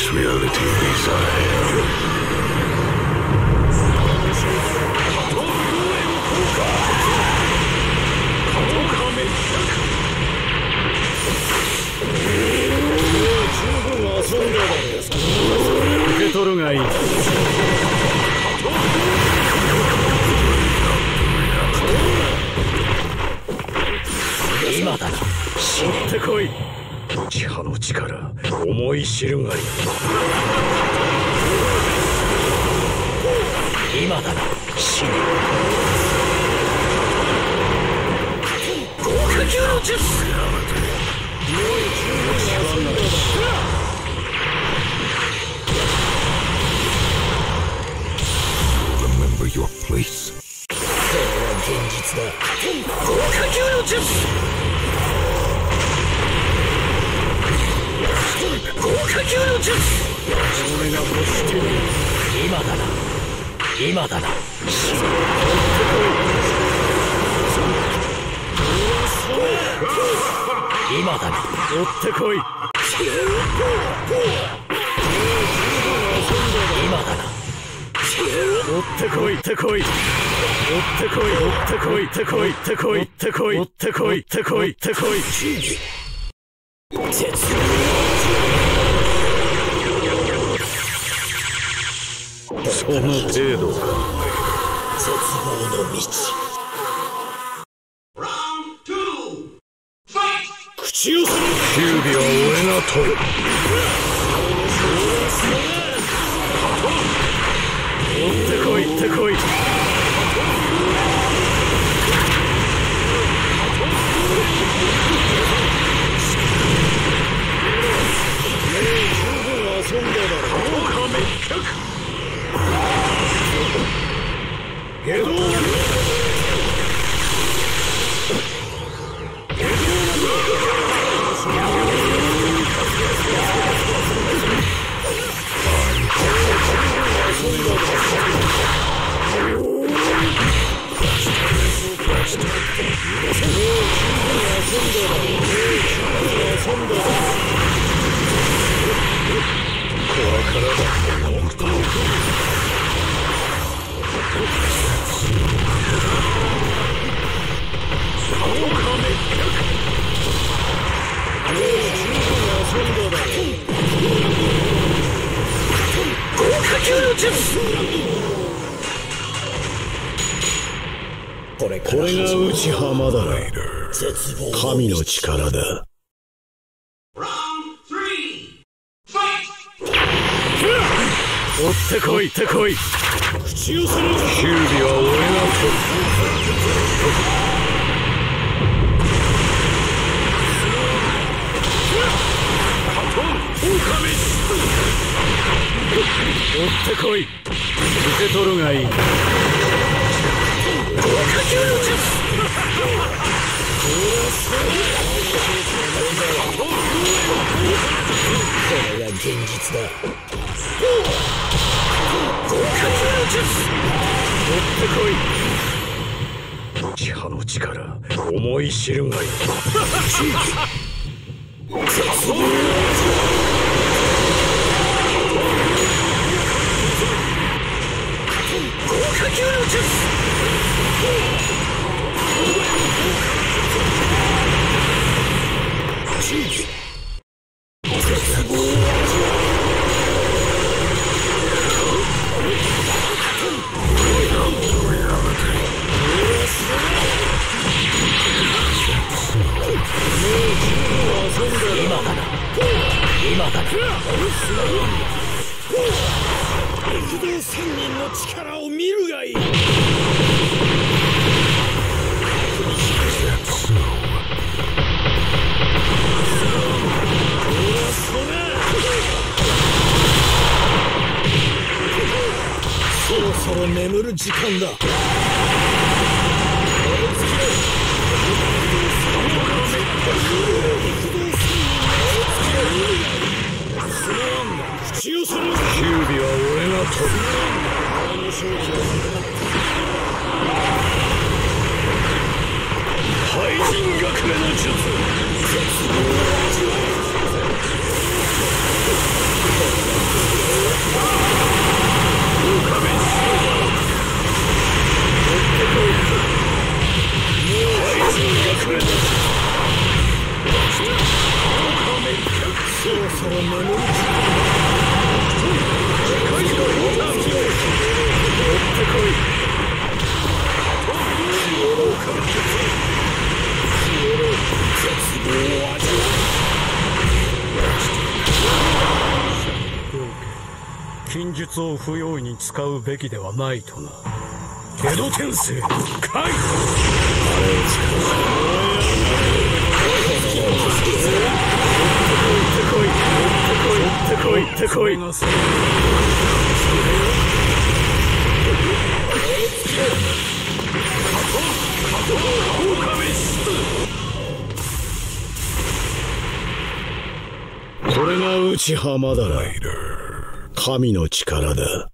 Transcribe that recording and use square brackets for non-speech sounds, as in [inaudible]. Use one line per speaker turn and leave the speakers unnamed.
this reality reside?
力思い知るがいい今だな死ね。豪華級の術豪華級の術俺が欲してる今だな。今だな。死ね今だな。追ってこい今だな。追ってこいってこい追ってこい追ってこいってこいってこいってこい追ってこいってこいってこい絶その程度か絶望の道口寄せの
九尾は俺が取る。
追ってこいってこいこれこれが内浜だ絶望神の力だ。追ってこいってこい口寄せの
九尾は俺が取る。
ってこい。受け取るがいい。の術これが現実だ。ってこい。の力思い知るがいい。絶 [laughs] 望人の力を見るがいい。そろ眠る時間だ。こいのわ禁術を不用意に使うべきではないとな。江戸天聖解あれを使う持ってこい。持ってこい。持ってこい。持ってこい。
これが内浜だ神の力だ。